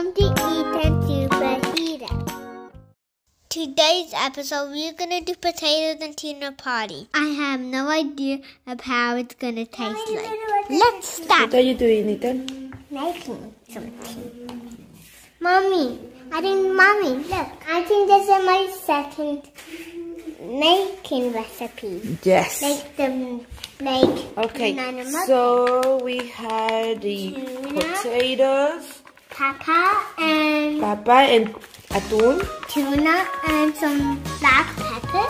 Welcome to Ethan Superhero. Today's episode, we're gonna do potatoes and tuna party. I have no idea of how it's gonna taste like. Let's start What are you doing, Ethan? making something. Mommy, I think, mommy, look, I think this is my second making recipe. Yes. Make them make Okay, banana so we had the Tuna. potatoes, papa and papa and atún. tuna and some black pepper.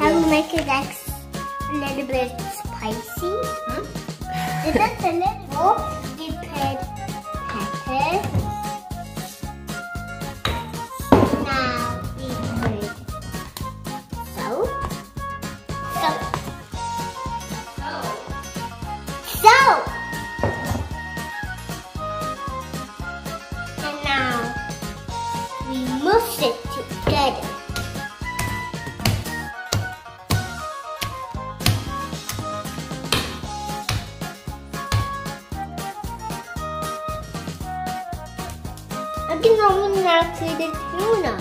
That will make it s- a little bit spicy. Is that a little? You pepper. Now I'm gonna to the tuna.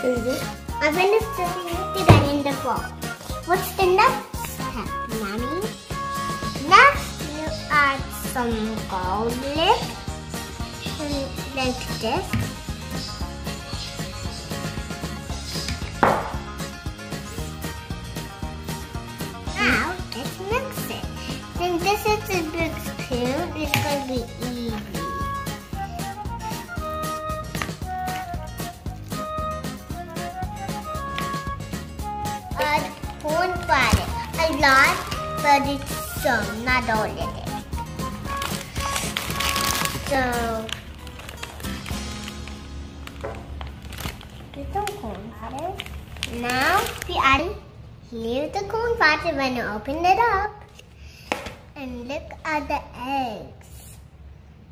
¿Qué dices? I finished putting it together in the bowl. What's the next step, Mommy? Next, you add some garlic, like this. Now, let's mix it. Since this is a big spoon, it's going to be corn flour. A lot, but it's some, not all of it. So, some corn flour. Now, we add Leave the corn flour when you open it up. And look at the eggs.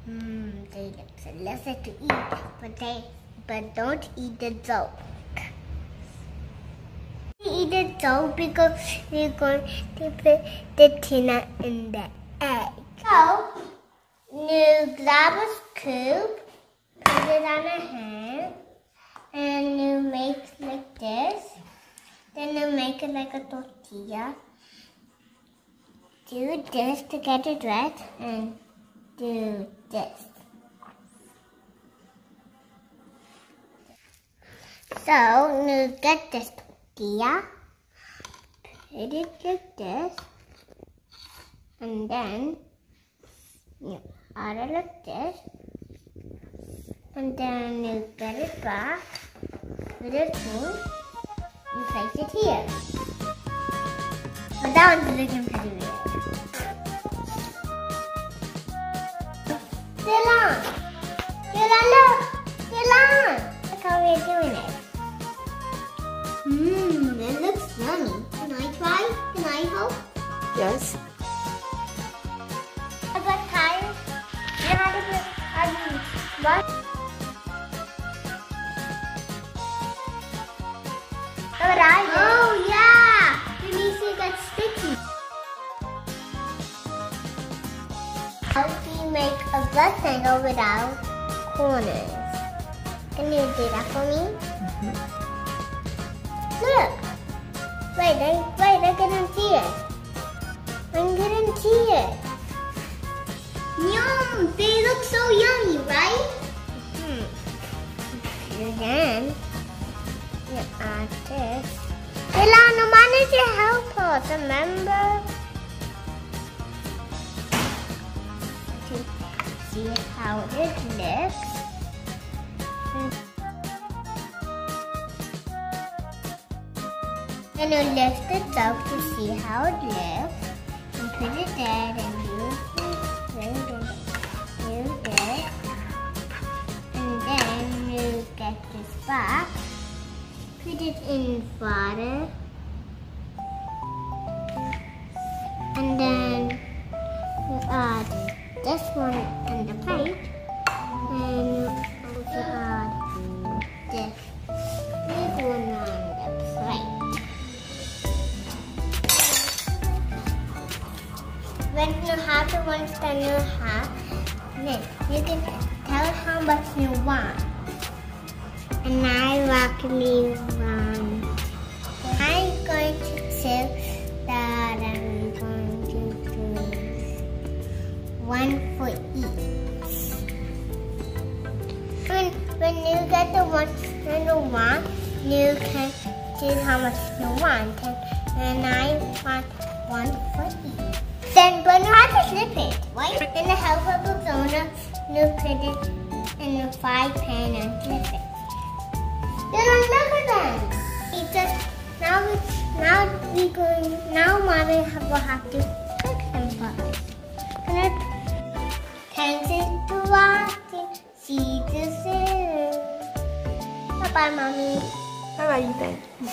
Mmm, they look delicious to eat, but they but don't eat the yolk. Yolk because we're going to put the tuna in the egg. So, you grab a scoop, put it on a hand, and you make like this. Then you make it like a tortilla. Do this to get it wet and do this. So you get this tortilla, like this, and then you like this, and then you get it back with a spoon and place it here. But that one's looking pretty weird. Dylan! Dylan, look! Dylan! What? What I did. Oh yeah! The music got sticky. How do you make a rectangle without corners? Can you do that for me? Look! And then you add this. Ilana managed to help us, remember? To see how it looks. And you lift it up to see how it looks. And put it there and use back. Put it in water. And then you add this one on the plate. And you also add this big one on the plate. When you have the ones that you have, then you can tell how much you want. And I luckily won. I'm going to choose that I'm going to do one for each. When, when you get the one that you want, you can choose how much you want. And, and I want one for each. Then when you have to flip it, right? Then the help of the donut, you put it in the fry pan and flip it. Then at them. It just now now we going now mommy will have to cook them first. Gonna thanks for watching. See you soon. Bye bye, mommy. Bye bye, Ethan.